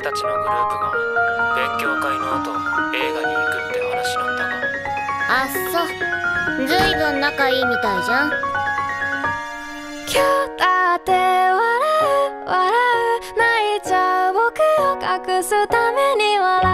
俺たちのグループが勉強会の後映画に行くって話なんだが。あっそ。ずいぶん仲いいみたいじゃん。今日だって笑う笑う。泣いちゃう僕を隠すために笑う。